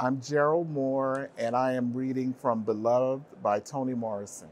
I'm Gerald Moore, and I am reading from Beloved by Toni Morrison.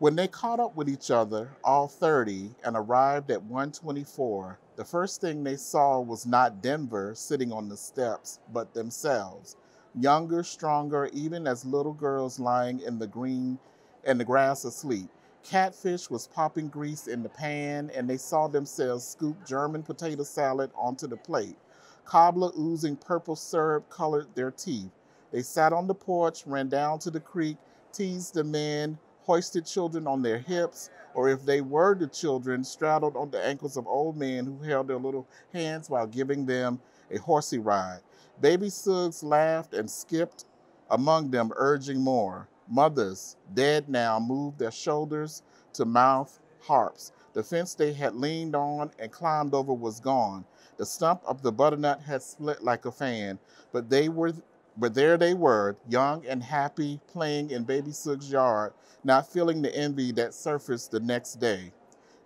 When they caught up with each other, all 30, and arrived at 124, the first thing they saw was not Denver sitting on the steps, but themselves, younger, stronger, even as little girls lying in the green and the grass asleep. Catfish was popping grease in the pan, and they saw themselves scoop German potato salad onto the plate. Cobbler oozing purple syrup colored their teeth. They sat on the porch, ran down to the creek, teased the men, hoisted children on their hips, or if they were the children, straddled on the ankles of old men who held their little hands while giving them a horsey ride. Baby Suggs laughed and skipped among them, urging more. Mothers, dead now, moved their shoulders to mouth harps. The fence they had leaned on and climbed over was gone. The stump of the butternut had split like a fan, but they were but there they were, young and happy, playing in Baby Suggs' yard, not feeling the envy that surfaced the next day.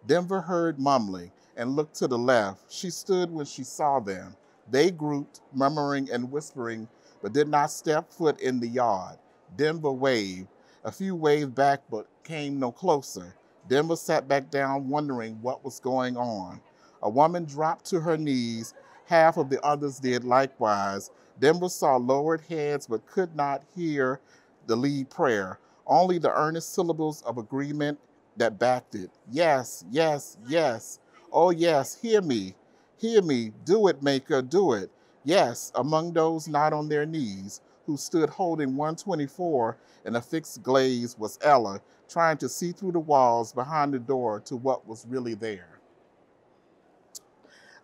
Denver heard mumbling and looked to the left. She stood when she saw them. They grouped, murmuring and whispering, but did not step foot in the yard. Denver waved. A few waved back, but came no closer. Denver sat back down, wondering what was going on. A woman dropped to her knees. Half of the others did likewise. Denver saw lowered heads but could not hear the lead prayer, only the earnest syllables of agreement that backed it. Yes, yes, yes. Oh, yes, hear me. Hear me. Do it, Maker, do it. Yes, among those not on their knees, who stood holding 124 in a fixed glaze, was Ella, trying to see through the walls behind the door to what was really there.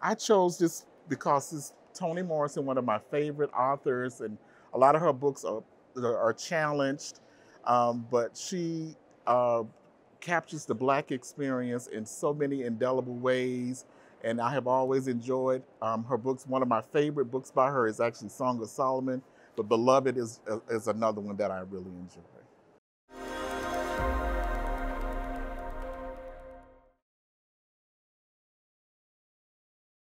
I chose this because this Toni Morrison, one of my favorite authors, and a lot of her books are, are challenged, um, but she uh, captures the Black experience in so many indelible ways. And I have always enjoyed um, her books. One of my favorite books by her is actually Song of Solomon, but Beloved is, is another one that I really enjoy.